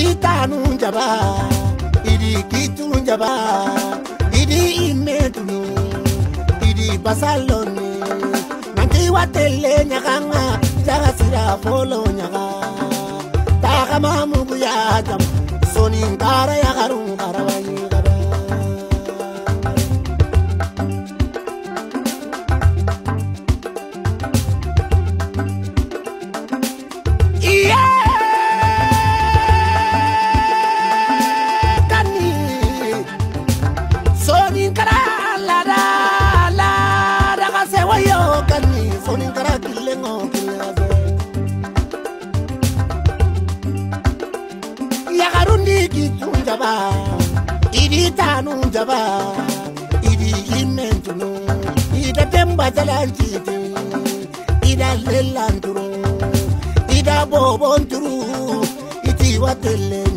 iditaanu jaba idi kitu jaba idi imedunu idi basaloni nanti watele nyakanga jaga sira folo nyaga taga mamugu ya jam soni nkara ya garun karabayi Yeah! Irundiki tunjaba, idi tanunjaba, idi imentunu, ida temba zalanchiti, ida lelanturu, ida bobonturu, iti watelenya.